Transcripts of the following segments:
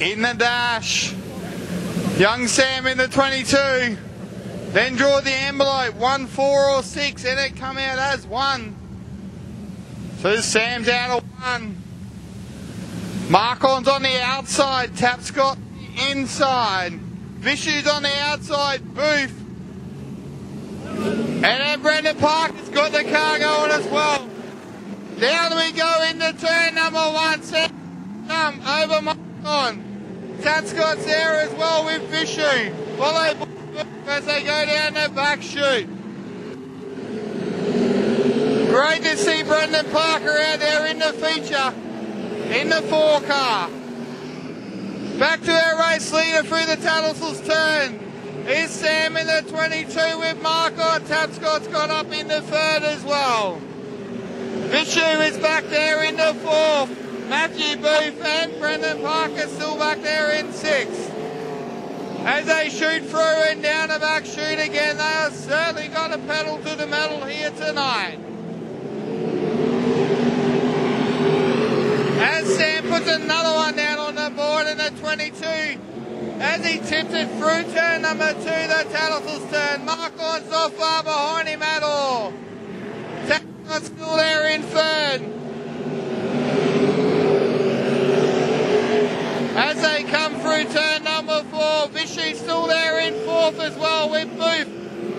in the dash. Young Sam in the 22. Then draw the envelope, one, four, or six, and it come out as one. So Sam's out of one. Markon's on the outside, Tapscott inside. Vishu's on the outside, Booth. And then Brendan Parker's got the car going as well. Down we go into turn number one. Sam over Markon. Tapscott's there as well with Vishu. Follow as they go down the back chute. Great to see Brendan Parker out there in the feature, in the four car. Back to our race leader through the Tattersall's turn. Is Sam in the 22 with Marco. Tapscott's got up in the third as well. Vishu is back there in the fourth. Matthew Booth still back there in sixth. As they shoot through and down the back chute again, they have certainly got a pedal to the metal here tonight. As Sam puts another one down on the board in the 22, as he tips it through turn number two, the Tattersall's turn. Mark on so far behind him at all. Tattlesall's still there in third. As they come through turn number four, still there in fourth as well with Booth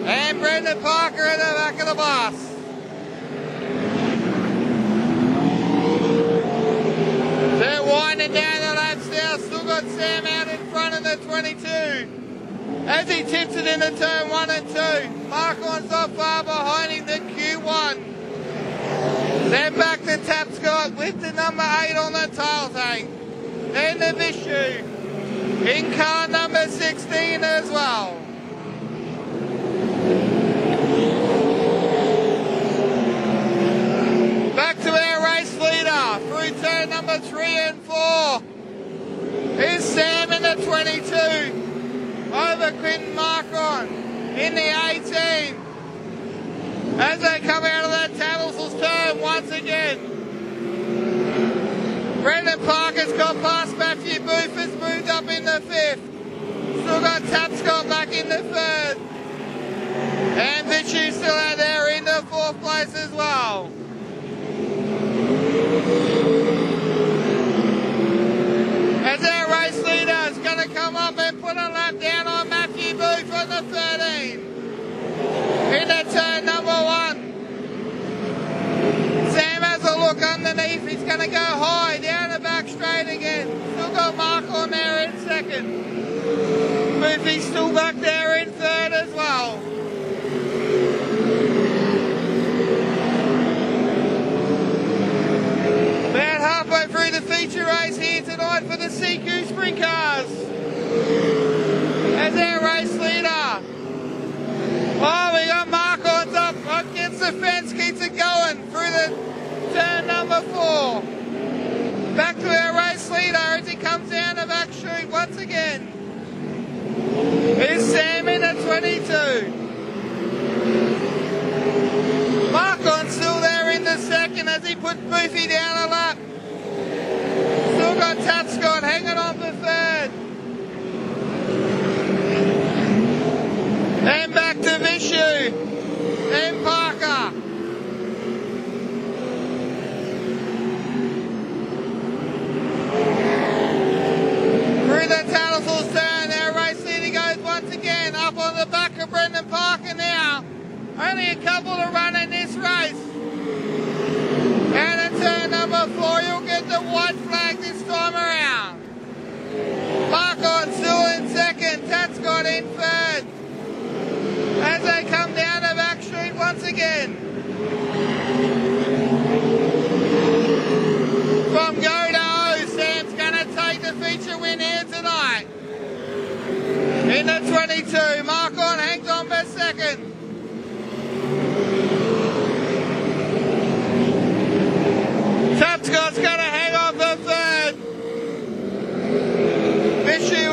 and Brendan Parker in the back of the bus. They're winding down the laps now. Still got Sam out in front of the 22. As he tips it into turn one and two. Markon's not far behind him, the Q1. Then back to Tapscott with the number eight on the tail tank. Eh? Then the Vishu. In car number 16 as well. Back to our race leader through turn number three and four. Is Sam in the 22 over Quinton Markron in the 18. As they come out of that Tattersall's turn once again. Brendan Parker's got past Matthew Booth has moved up. Still got Tapscott back in the third. And Vichy still out there in the fourth place as well. As our race leader is going to come up and put a lap down on Matthew Booth on the 13. In the turn number one. Sam has a look underneath. He's going to go high down the back straight again. Still got Mark on there in second. Murphy's still back there in third as well. About halfway through the feature race here tonight for the CQ Sprint Cars. As our race leader. Oh, we got Mark on top against the fence, keeps it going through the turn number four. Back to our race leader as he comes down the back chute once again. Is Sam in the 22. Markon still there in the second as he puts Boofy down a lap. Still got Tapscott hanging on for third. And back to Vishu. And Parker. Through the Tattersall's turn, our race leader goes once again up on the back of Brendan now. Only a couple to run in this race. And at turn number four, you'll get the white flag this time around. Parker still in second, Tats got in third. As they come down the back street once again.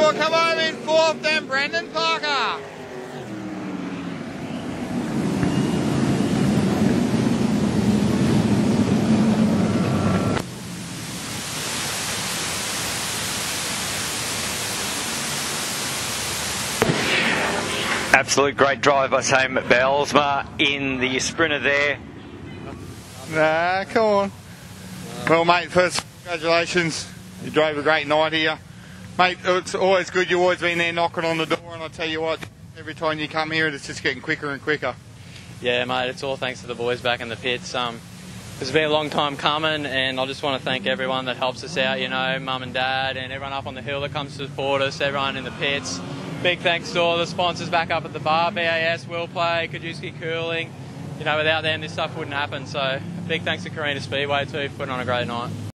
will come home in fourth, then Brendan Parker. Absolute great drive by Sam Belsma in the sprinter there. Nah, come on. Well, mate, first, congratulations. You drove a great night here. Mate, it's always good. You've always been there knocking on the door, and I tell you what, every time you come here, it's just getting quicker and quicker. Yeah, mate, it's all thanks to the boys back in the pits. Um, it's been a long time coming, and I just want to thank everyone that helps us out, you know, mum and dad, and everyone up on the hill that comes to support us, everyone in the pits. Big thanks to all the sponsors back up at the bar, BAS, Will Play, Kajewski Cooling. You know, without them, this stuff wouldn't happen. So, big thanks to Karina Speedway, too, for putting on a great night.